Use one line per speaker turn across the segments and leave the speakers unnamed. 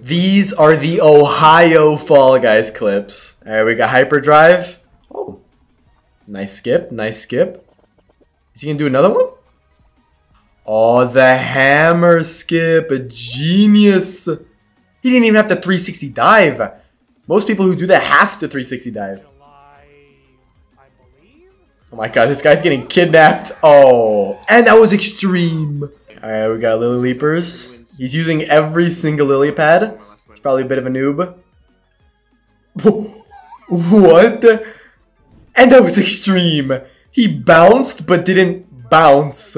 These are the Ohio Fall Guys clips. Alright, we got Hyperdrive. Oh. Nice skip, nice skip. Is he gonna do another one? Oh, the hammer skip, a genius. He didn't even have to 360 dive. Most people who do that have to 360 dive. Oh my god, this guy's getting kidnapped. Oh, and that was extreme. Alright, we got Lily Leapers. He's using every single lily pad. He's probably a bit of a noob. What? And that was extreme. He bounced but didn't bounce.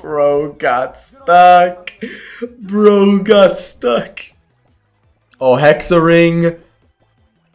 Bro got stuck. Bro got stuck. Oh, Hexaring.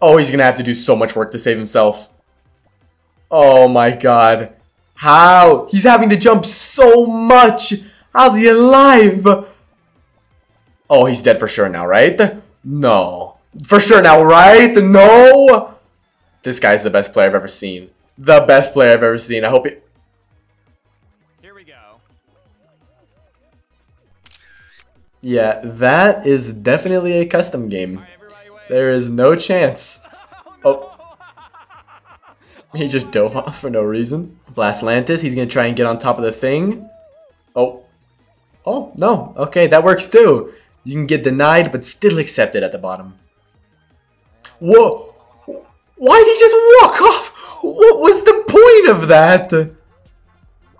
Oh, he's gonna have to do so much work to save himself. Oh my god. How? He's having to jump so much. How's he alive? Oh, he's dead for sure now, right? No. For sure now, right? No! This guy's the best player I've ever seen. The best player I've ever seen. I hope it...
Here we go.
Yeah, that is definitely a custom game. There is no chance. Oh. oh. He just dove off for no reason. Blast Lantis, he's gonna try and get on top of the thing. Oh. Oh, no. Okay, that works too. You can get denied, but still accepted at the bottom. Whoa! Why did he just walk off? What was the point of that?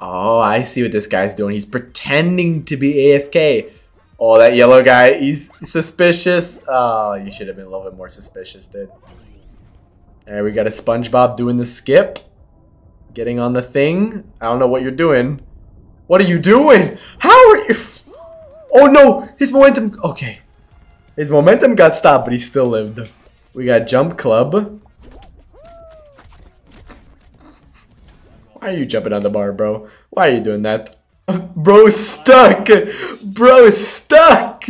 Oh, I see what this guy's doing. He's pretending to be AFK. Oh, that yellow guy, he's suspicious. Oh, you should have been a little bit more suspicious, dude. Alright, we got a SpongeBob doing the skip. Getting on the thing. I don't know what you're doing. What are you doing? How are you? Oh no! His momentum... Okay. His momentum got stopped, but he still lived. We got Jump Club. Why are you jumping on the bar, bro? Why are you doing that? Bro stuck! Bro stuck!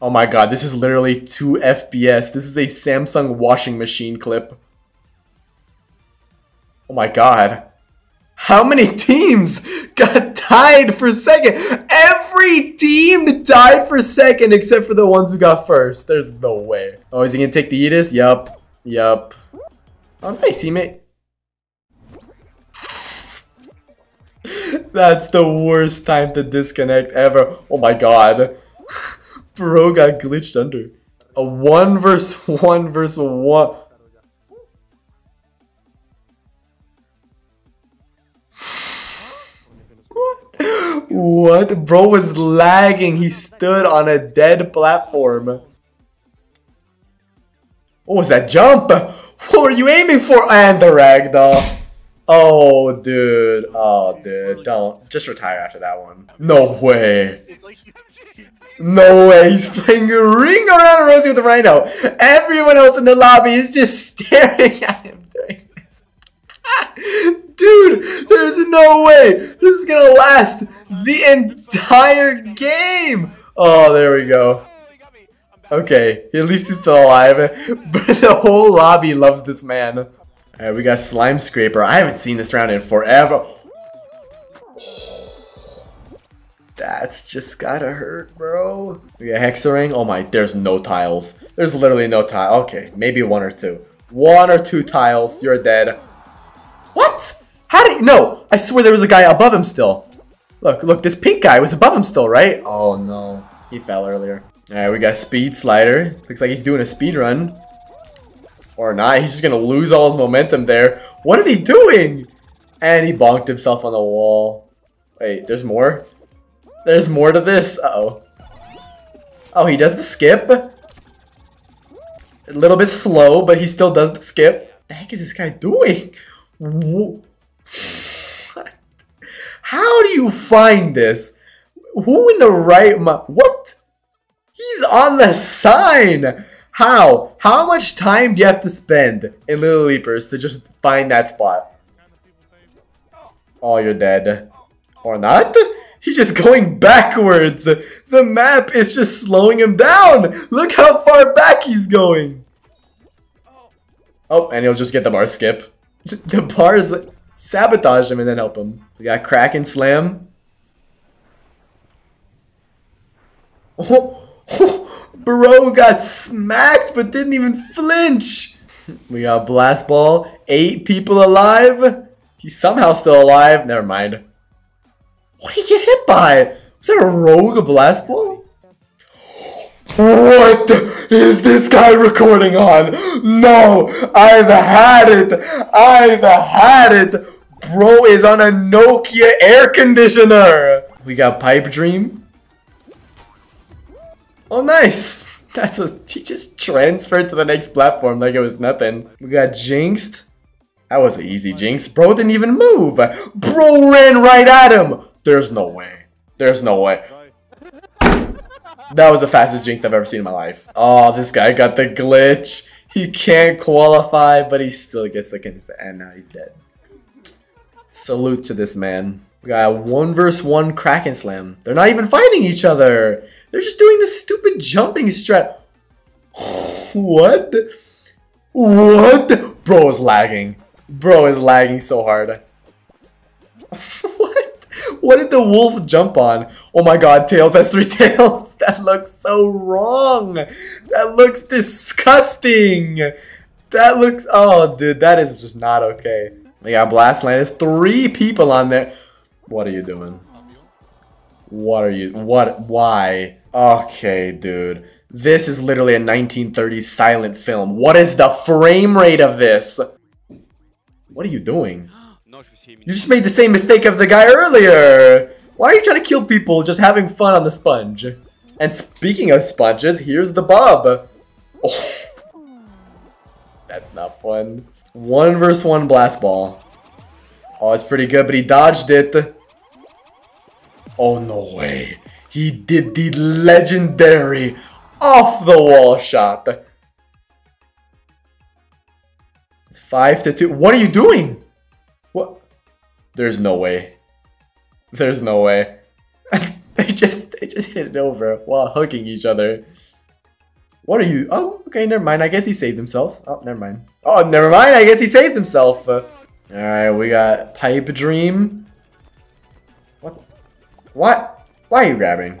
Oh my god, this is literally 2 FPS. This is a Samsung washing machine clip. Oh my god. How many teams got tied for second? Every team died for second except for the ones who got first. There's no way. Oh, is he gonna take the Edis? Yup. Yup. Oh, nice. He made... That's the worst time to disconnect ever. Oh my god. Bro got glitched under. A 1 versus 1 versus 1. What? Bro was lagging. He stood on a dead platform. What was that jump? What were you aiming for? And the ragdoll. Oh, dude. Oh, dude. Don't. Just retire after that one. No way. No way. He's playing a ring around Rosie with the Rhino. Everyone else in the lobby is just staring at him. Dude, there's no way this is gonna last the entire game. Oh, there we go. Okay, at least he's still alive. But the whole lobby loves this man. Alright, we got Slime Scraper. I haven't seen this round in forever. That's just gotta hurt, bro. We got Hexaring. Oh my, there's no tiles. There's literally no tile. Okay, maybe one or two. One or two tiles. You're dead. What? How did? No, I swear there was a guy above him still. Look, look, this pink guy was above him still, right? Oh no, he fell earlier. Alright, we got Speed Slider. Looks like he's doing a speed run. Or not, he's just gonna lose all his momentum there. What is he doing? And he bonked himself on the wall. Wait, there's more? There's more to this. Uh oh Oh, he does the skip. A little bit slow, but he still does the skip. What the heck is this guy doing? What? How do you find this? Who in the right mind? What? He's on the sign! How? How much time do you have to spend in Lily Leapers to just find that spot? Oh, you're dead. Or not? He's just going backwards. The map is just slowing him down. Look how far back he's going. Oh, and he'll just get the bar skip. The bars sabotage him and then help him. We got Kraken Slam. Oh Bro got smacked but didn't even flinch. We got Blast Ball. Eight people alive. He's somehow still alive. Never mind. What did he get hit by? Was that a rogue Blast Ball? What is this guy recording on? No, I've had it. I've had it. Bro is on a Nokia air conditioner. We got Pipe Dream. Oh, nice. That's a, he just transferred to the next platform like it was nothing. We got Jinxed. That was an easy Jinx. Bro didn't even move. Bro ran right at him. There's no way. There's no way. That was the fastest Jinx I've ever seen in my life. Oh, this guy got the glitch. He can't qualify, but he still gets the conf- and now he's dead. Salute to this man. We got a one versus one Kraken Slam. They're not even fighting each other. They're just doing this stupid jumping strat. what? What? Bro is lagging. Bro is lagging so hard. what? Did the wolf jump on? Oh my god, Tails has three tails. That looks so wrong. That looks disgusting. That looks, oh dude, that is just not okay. We got Blastland. There's three people on there. What are you doing? What are you, what, why? Okay, dude. This is literally a 1930s silent film. What is the frame rate of this? What are you doing? You just made the same mistake of the guy earlier! Why are you trying to kill people just having fun on the sponge? And speaking of sponges, here's the Bob. Oh. That's not fun. One versus one blast ball. Oh, it's pretty good, but he dodged it. Oh, no way. He did the legendary off the wall shot. It's 5 to 2. What are you doing? What? There's no way. There's no way. they just they just hit it over while hugging each other. What are you? Oh, okay, never mind. I guess he saved himself. Oh, never mind. Oh, never mind. I guess he saved himself. Uh, all right, we got Pipe Dream. What? What? Why are you grabbing?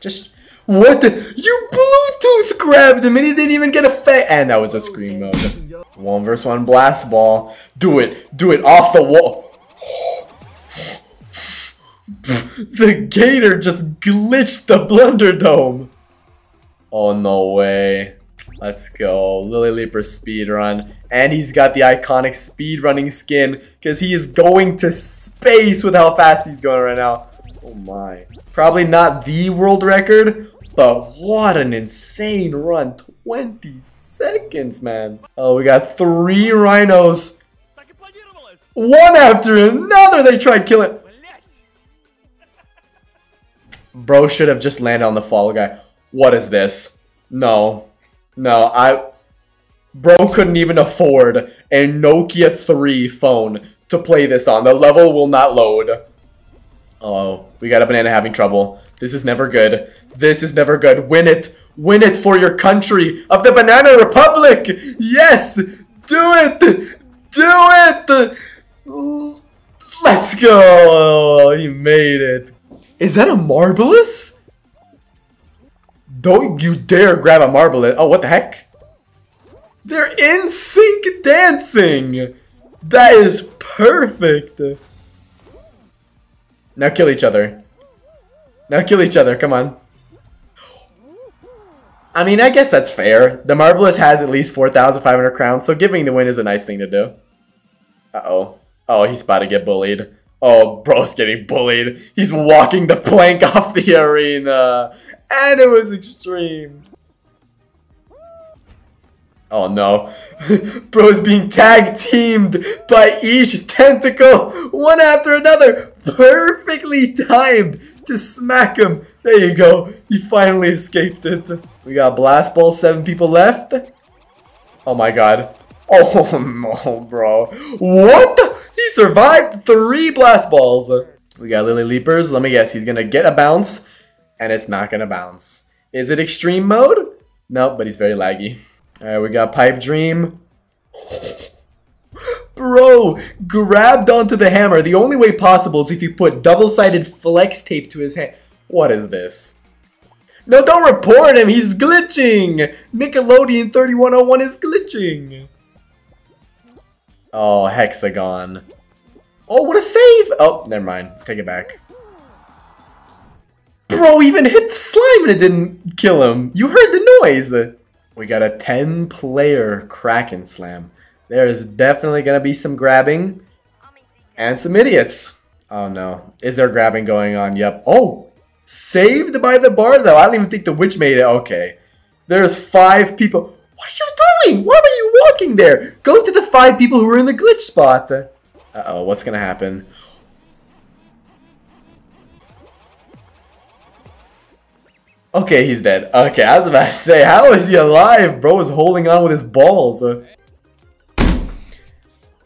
Just what the? You Bluetooth grabbed him and he didn't even get a fat. And that was a screen mode. One versus one blast ball. Do it. Do it off the wall. The gator just glitched the Blunder Dome. Oh, no way. Let's go. Lily Leaper speedrun. And he's got the iconic speedrunning skin because he is going to space with how fast he's going right now. Oh my. Probably not the world record, but what an insane run. 20 seconds, man. Oh, we got three rhinos. One after another, they tried killing. Bro should have just landed on the fall guy. What is this? No. No, I... Bro couldn't even afford a Nokia 3 phone to play this on. The level will not load. Oh, we got a banana having trouble. This is never good. This is never good. Win it. Win it for your country of the Banana Republic. Yes. Do it. Do it. Let's go. He made it. Is that a Marvelous? Don't you dare grab a Marvelous. Oh, what the heck? They're in sync dancing. That is perfect. Now kill each other. Now kill each other, come on. I mean, I guess that's fair. The Marvelous has at least 4,500 crowns, so giving the win is a nice thing to do. Uh-oh. Oh, he's about to get bullied. Oh, bro's getting bullied. He's walking the plank off the arena. And it was extreme. Oh no. Bro's being tag teamed by each tentacle, one after another, perfectly timed to smack him. There you go. He finally escaped it. We got Blast Ball, seven people left. Oh my god. Oh no, bro. What? He survived three Blast Balls. We got Lily Leapers. Let me guess. He's gonna get a bounce, and it's not gonna bounce. Is it extreme mode? No, but he's very laggy. Alright, we got Pipe Dream. Bro, grabbed onto the hammer. The only way possible is if you put double-sided flex tape to his hand. What is this? No, don't report him. He's glitching. Nickelodeon 3101 is glitching. Oh, hexagon. Oh, what a save! Oh, never mind. Take it back. Bro even hit the slime and it didn't kill him. You heard the noise. We got a 10 player Kraken Slam. There is definitely going to be some grabbing and some idiots. Oh no. Is there grabbing going on? Yep. Oh! Saved by the bar though. I don't even think the witch made it. Okay. There's five people. What are you doing? Why are you walking there? Go to the five people who are in the glitch spot. Uh-oh, what's gonna happen? Okay, he's dead. Okay, I was about to say, how is he alive? Bro is holding on with his balls.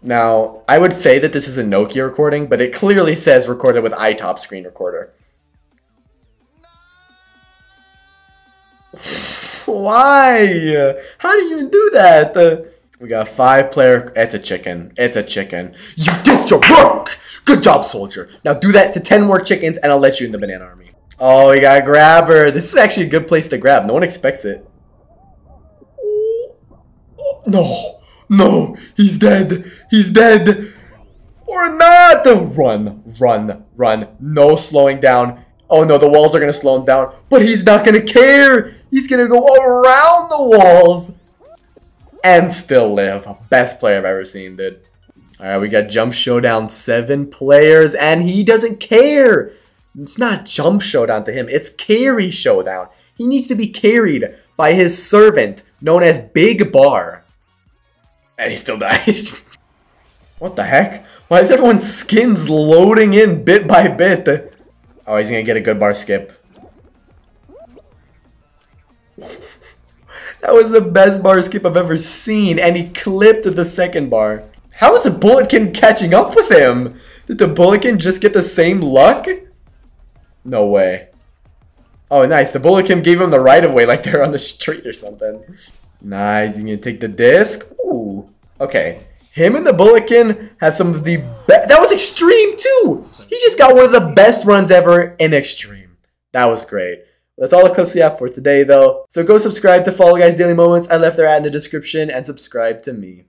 Now, I would say that this is a Nokia recording, but it clearly says recorded with iTop screen recorder. Why? How do you even do that? We got five player. It's a chicken. It's a chicken. You did your work! Good job, soldier. Now do that to 10 more chickens and I'll let you in the banana army. Oh, we got a grabber. This is actually a good place to grab. No one expects it. No. No. He's dead. He's dead. Or not. Run. Run. Run. No slowing down. Oh no, the walls are to slow him down. But he's not to care. He's to go around the walls. And still live. Best player I've ever seen, dude. Alright, we got Jump Showdown. Seven players. And he doesn't care. It's not Jump Showdown to him. It's Carry Showdown. He needs to be carried by his servant, known as Big Bar. And he still died. what the heck? Why is everyone's skins loading in bit by bit? Oh, he's gonna get a good bar skip. That was the best bar skip I've ever seen, and he clipped the second bar. How is the Bulletkin catching up with him? Did the Bulletkin just get the same luck? No way. Oh, nice. The Bulletkin gave him the right of way like they're on the street or something. Nice. You gonna take the disc? Ooh. Okay. Him and the Bulletkin have some of the best. That was extreme too. He just got one of the best runs ever in extreme. That was great. That's all the clips we have for today, though. So go subscribe to Fall Guys Daily Moments. I left their ad in the description and subscribe to me.